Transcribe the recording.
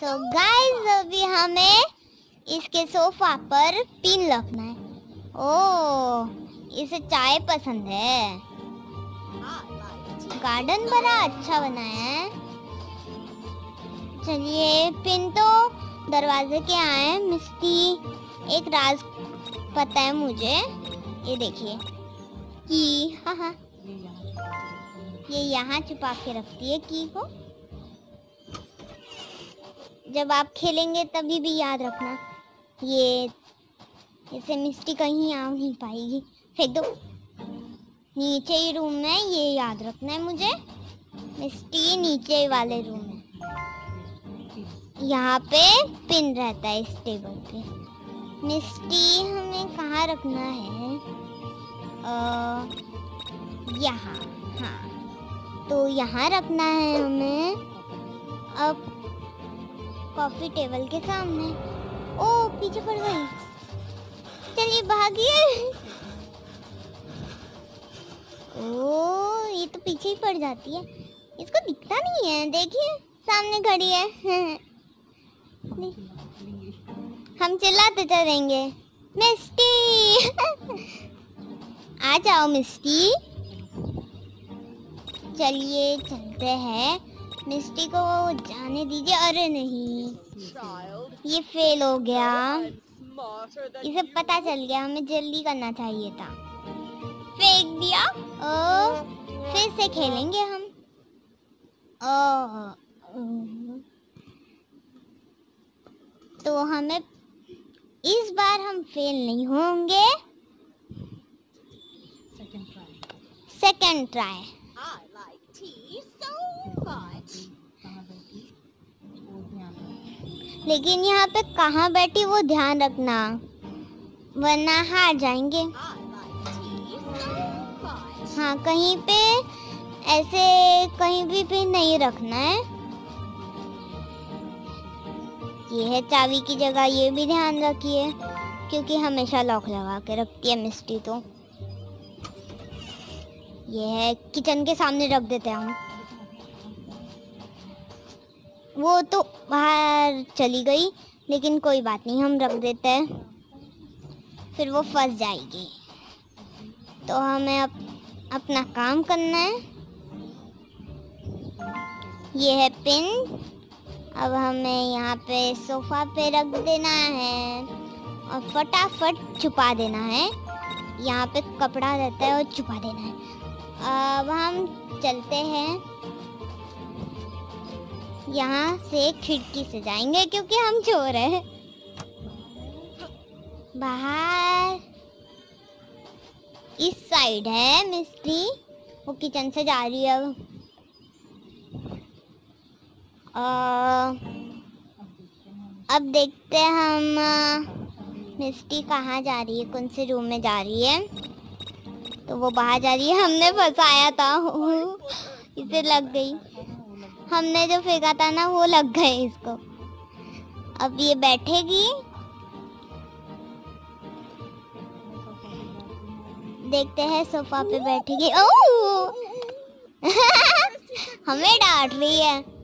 So guys अभी हमें इसके सोफा पर पिन रखना है। ओ इसे चाय पसंद है। गार्डन बड़ा अच्छा बनाया है। चलिए पिन तो दरवाजे के आए मिस्टी, एक राज पता है मुझे। ये देखिए। की हाँ हाँ। ये यहाँ छुपा के रखती है की को। जब आप खेलेंगे तभी भी याद रखना। ये, इसे मिस्टी कहीं आ नहीं पाएगी। फेंक दो। नीचे ही रूम में ये याद रखना है मुझे। मिस्टी नीचे वाले रूम में यहाँ पे पिन रहता है इस टेबल पे। मिस्टी हमें कहाँ रखना है? यहाँ हाँ। तो यहाँ रखना है हमें। अब कॉफ़ी टेबल के सामने। ओ, पीछे पड़ गई। चलिए भागिए ओ, ये तो पीछे ही पड़ जाती है। इसको दिखता नहीं है, देखिए, सामने खड़ी है। हम चिल्लाते चलेंगे। मिस्टी। आ जाओ, मिस्टी। चलिए, चलते हैं। मिस्टी को जाने दीजिए। अरे नहीं। ये फेल हो गया। इसे पता चल गया हमें जल्दी करना चाहिए था। फेंक दिया। ओ फिर से खेलेंगे हम। ओ ओ, तो हमें इस बार हम फेल नहीं होंगे। सेकंड ट्राई लेकिन यहाँ पे कहाँ बैठी वो ध्यान रखना। वरना हार जाएँगे। हाँ कहीं पे ऐसे कहीं भी भी नहीं रखना है। ये है चाबी की जगह, ये भी ध्यान रखिए, क्योंकि हमेशा लॉक लगा के रखती है मिस्टी तो। ये है किचन के सामने रख देते हैं हम। वो तो बाहर चली गई लेकिन कोई बात नहीं हम रख देते हैं। फिर वो फंस जाएगी। तो हमें अप, अपना काम करना है। ये है पिन। अब हमें यहाँ पे सोफा पे रख देना है और फटाफट छुपा देना है। यहाँ पे कपड़ा रहता है और छुपा देना है। अब हम चलते हैं। यहाँ से खिड़की से जाएँगे क्योंकि हम चोर हैं। बाहर। इस साइड है मिस्ट्री वो किचन से जा रही है अब। अब देखते हैं हम मिस्टी कहाँ जा रही है, कौन से रूम में जा रही है। तो वो बाहर जा रही है। हमने फंसाया था। इसे लग गई। हमने जो फेंका था ना, वो लग गए इसको। अब ये बैठेगी। देखते हैं सोफा पे बैठेगी। ओ हमें डांट रही है।